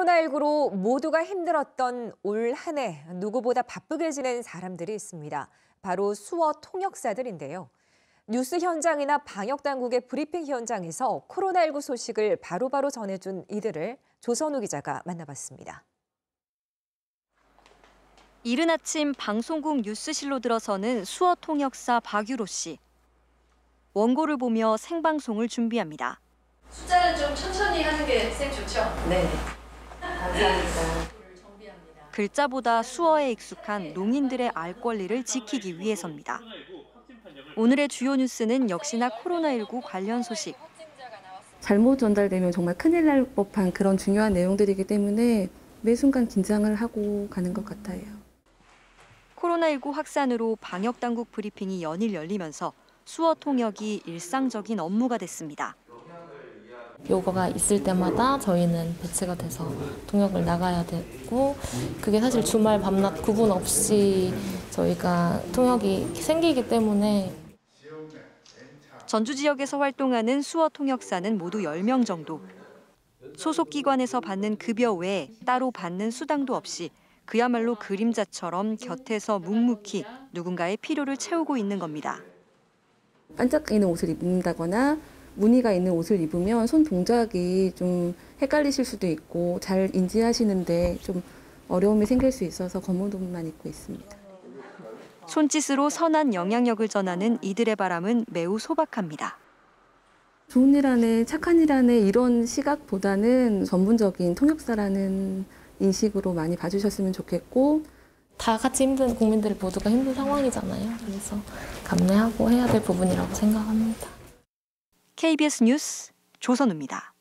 코로나19로 모두가 힘들었던 올 한 해 누구보다 바쁘게 지낸 사람들이 있습니다. 바로 수어 통역사들인데요. 뉴스 현장이나 방역 당국의 브리핑 현장에서 코로나19 소식을 바로바로 전해준 이들을 조선우 기자가 만나봤습니다. 이른 아침 방송국 뉴스실로 들어서는 수어 통역사 박유로 씨. 원고를 보며 생방송을 준비합니다. 숫자는 좀 천천히 하는 게 쌤 좋죠? 네. 감사합니다. 글자보다 수어에 익숙한 농인들의 알 권리를 지키기 위해서입니다. 오늘의 주요 뉴스는 역시나 코로나19 관련 소식. 잘못 전달되면 정말 큰일 날 법한 그런 중요한 내용들이기 때문에 매 순간 긴장을 하고 가는 것 같아요. 코로나19 확산으로 방역 당국 브리핑이 연일 열리면서 수어 통역이 일상적인 업무가 됐습니다. 요거가 있을 때마다 저희는 배치가 돼서 통역을 나가야 되고 그게 사실 주말 밤낮 구분 없이 저희가 통역이 생기기 때문에 전주 지역에서 활동하는 수어 통역사는 모두 10명 정도. 소속 기관에서 받는 급여 외에 따로 받는 수당도 없이 그야말로 그림자처럼 곁에서 묵묵히 누군가의 필요를 채우고 있는 겁니다. 반짝이는 옷을 입는다거나 무늬가 있는 옷을 입으면 손 동작이 좀 헷갈리실 수도 있고 잘 인지하시는데 좀 어려움이 생길 수 있어서 검은 옷만 입고 있습니다. 손짓으로 선한 영향력을 전하는 이들의 바람은 매우 소박합니다. 좋은 일 안에 착한 일 안에 이런 시각보다는 전문적인 통역사라는 인식으로 많이 봐주셨으면 좋겠고 다 같이 힘든 국민들 모두가 힘든 상황이잖아요. 그래서 감내하고 해야 될 부분이라고 생각합니다. KBS 뉴스 조선우입니다.